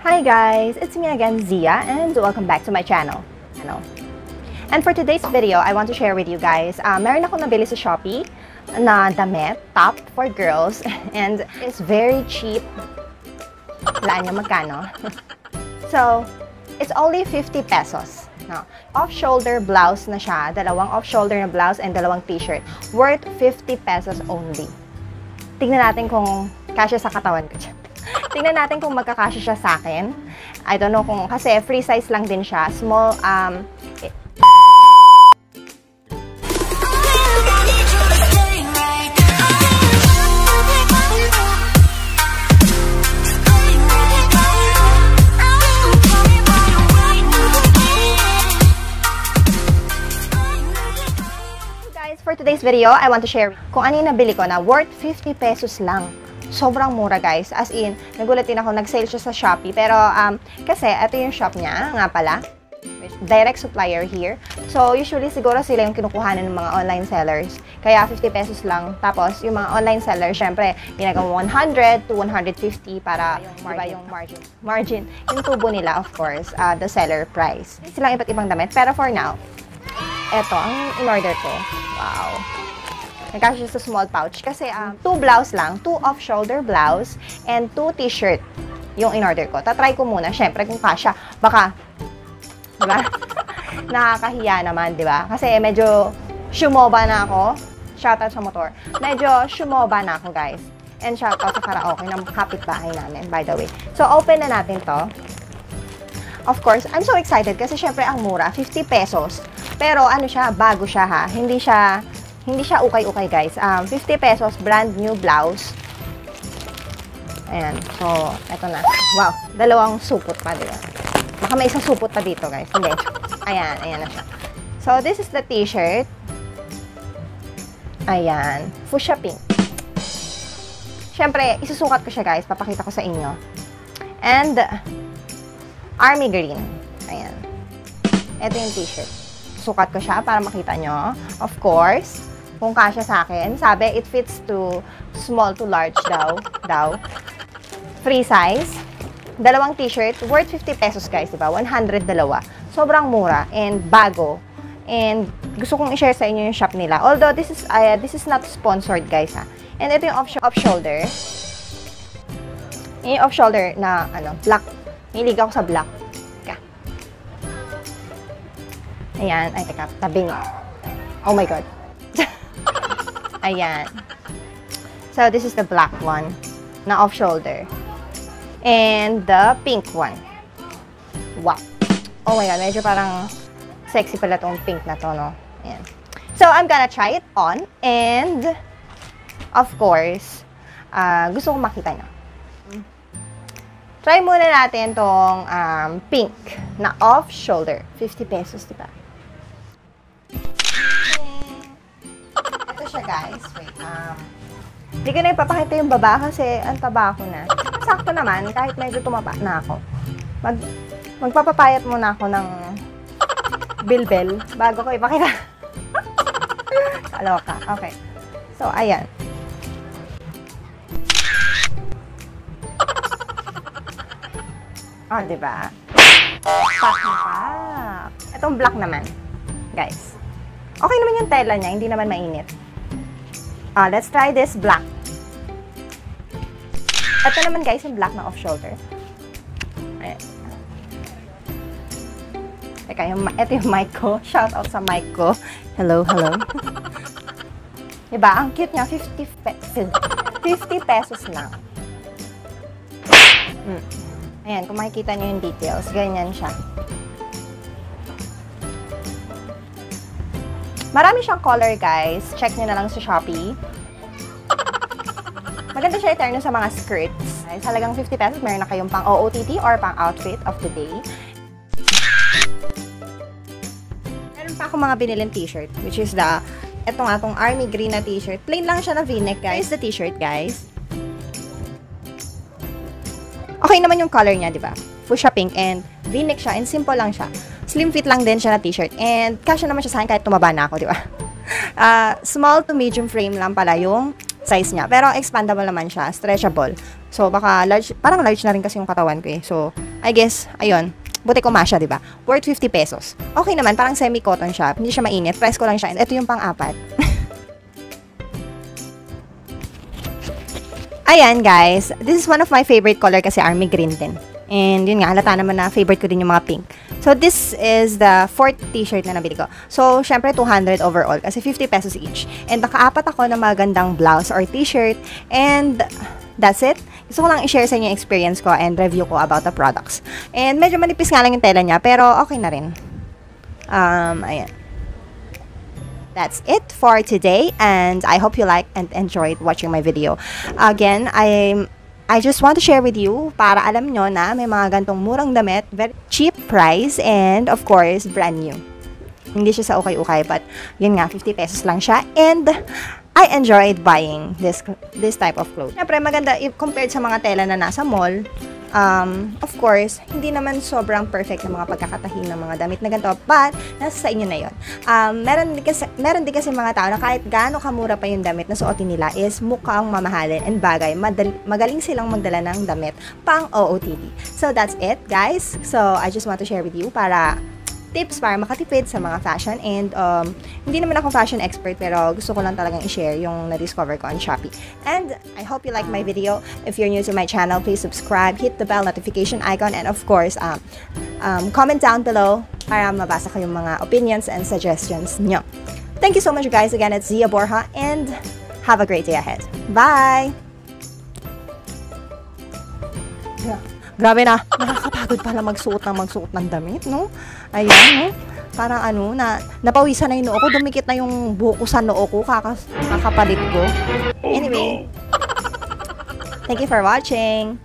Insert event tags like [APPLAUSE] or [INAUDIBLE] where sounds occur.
Hi guys, it's me again Zia and welcome back to my channel. Ano? And for today's video, I want to share with you guys, uh, meron ako nabili sa Shopee na damit, top for girls, [LAUGHS] and it's very cheap. Laan niyo magkano? [LAUGHS] so, it's only 50 pesos. No. Off-shoulder blouse na siya, dalawang off-shoulder na blouse and dalawang t-shirt, worth 50 pesos only. Tingnan natin kung kasya sa katawan ko. Tingnan natin kung magkakasya siya sa akin. I don't know kung, kasi free size lang din siya. Small, um, for today's video, I want to share kung ano yung nabili ko na worth 50 pesos lang. Sobrang mura guys. As in, nagulat din ako, nag-sale siya sa Shopee. Pero, um, kasi, ito yung shop niya, nga pala. Direct supplier here. So, usually, siguro sila yung kinukuhanan ng mga online sellers. Kaya, 50 pesos lang. Tapos, yung mga online sellers, syempre, ginagawa 100 to 150 para yung margin. Diba, yung margin. Margin. Yung tubo nila, of course, uh, the seller price. Silang iba't ibang damit. Pero for now, eto, ang in-order ko. Wow. Nagkasya sa small pouch. Kasi um, two blouse lang, two off-shoulder blouse, and two t-shirt yung in-order ko. Tatry ko muna, syempre, kung kasya. Baka, diba? [LAUGHS] Nakakahiya naman, diba? Kasi medyo shumoba na ako. Shoutout sa motor. Medyo shumoba na ako, guys. And shoutout sa karaoke ng kapitbahay namin, by the way. So, open na natin to. Of course, I'm so excited kasi syempre ang mura, 50 pesos. Pero ano siya, bago siya ha. Hindi siya hindi siya ukay-ukay guys. Um, 50 pesos, brand new blouse. Ayan. So, eto na. Wow. Dalawang supot pa, di ba? Baka may isang supot pa dito guys. Hindi. Ayan. Ayan na siya. So, this is the t-shirt. Ayan. Fuchsia pink. Siyempre, isusukat ko siya guys. Papakita ko sa inyo. And, army green. Ayan. Ito yung t-shirt. Sukat ko siya para makita nyo. Of course, kung kasya sa akin. Sabi, it fits to small to large daw. daw. Free size. Dalawang t-shirt. Worth 50 pesos guys, diba? 100 dalawa. Sobrang mura and bago. And gusto kong i-share sa inyo yung shop nila. Although, this is uh, this is not sponsored guys ha. And ito yung off-shoulder. Yung off-shoulder na ano, black. Hilig ako sa black. Ayan. Ay, teka. Tabing. Oh my God. [LAUGHS] Ayan. So, this is the black one na off-shoulder. And the pink one. Wow. Oh my God. Medyo parang sexy pala tong pink na to, no? Ayan. So, I'm gonna try it on. And, of course, uh, gusto kong makita nyo. Try muna natin tong um, pink na off-shoulder. 50 pesos, di ba? Siya, guys. Wait, um... Hindi ko na ipapakita yung baba kasi ang taba ko na. Sakto naman, kahit medyo tumaba na ako. Mag, magpapapayat muna ako ng bilbel bago ko ipakita. [LAUGHS] Kaloka. Okay. So, ayan. Oh, di ba? Pak na. Itong black naman, guys. Okay naman yung tela niya, hindi naman mainit. Ah, let's try this black. Ito naman guys, yung black na off-shoulder. Ayan. Teka, yung, ito yung mic ko. Shout out sa mic ko. Hello, hello. [LAUGHS] diba? Ang cute niya. 50, pe 50 pesos lang. Hmm. Ayan, kung makikita nyo yung details, ganyan siya. Marami siyang color, guys. Check nyo na lang sa Shopee. Maganda siya i sa mga skirts. Guys, halagang 50 pesos, meron na kayong pang OOTD or pang outfit of the day. Meron pa akong mga binilin t-shirt, which is the, eto nga, tong army green na t-shirt. Plain lang siya na v-neck, guys. The t-shirt, guys. Okay naman yung color niya, di ba? Fuchsia pink and v-neck siya and simple lang siya. Slim fit lang din siya na t-shirt and kasya naman siya sa akin kahit tumaba na ako, di ba? Uh, [LAUGHS] small to medium frame lang pala yung size niya. Pero expandable naman siya, stretchable. So, baka large, parang large na rin kasi yung katawan ko eh. So, I guess, ayun, buti kumasya, di ba? Worth 50 pesos. Okay naman, parang semi-cotton siya. Hindi siya mainit. Press ko lang siya. Ito yung pang-apat. [LAUGHS] Ayan, guys. This is one of my favorite color kasi army green din. And yun nga, halata naman na favorite ko din yung mga pink. So, this is the fourth t-shirt na nabili ko. So, syempre, 200 overall kasi 50 pesos each. And nakaapat ako ng magandang blouse or t-shirt. And that's it. Gusto ko lang i-share sa inyo yung experience ko and review ko about the products. And medyo manipis nga lang yung tela niya, pero okay na rin. Um, ayan. That's it for today and I hope you like and enjoyed watching my video. Again, I I just want to share with you para alam nyo na may mga gantong murang damit, very cheap price and of course, brand new. Hindi siya sa ukay-ukay but yun nga, 50 pesos lang siya and I enjoyed buying this this type of clothes. Siyempre, maganda if compared sa mga tela na nasa mall, um, of course, hindi naman sobrang perfect ng mga pagkakatahi ng mga damit na ganito, but nasa sa inyo na yon. Um, meron, din kasi, meron din kasi mga tao na kahit gaano kamura pa yung damit na suotin nila is mukhang mamahalin and bagay, madali, magaling silang magdala ng damit pang OOTD. So that's it, guys. So I just want to share with you para tips para makatipid sa mga fashion and um, hindi naman ako fashion expert pero gusto ko lang talagang i-share yung na-discover ko on Shopee. And I hope you like my video. If you're new to my channel, please subscribe, hit the bell notification icon, and of course, um, um, comment down below para mabasa ko yung mga opinions and suggestions nyo. Thank you so much guys. Again, it's Zia Borja and have a great day ahead. Bye! Yeah. Grabe na, nakakapagod pala magsuot ng magsuot ng damit, no? Ayan, no? Parang ano, na, napawisan na yung noo ko, dumikit na yung buko sa noo ko, kakas, kakapalit ko. Anyway, thank you for watching.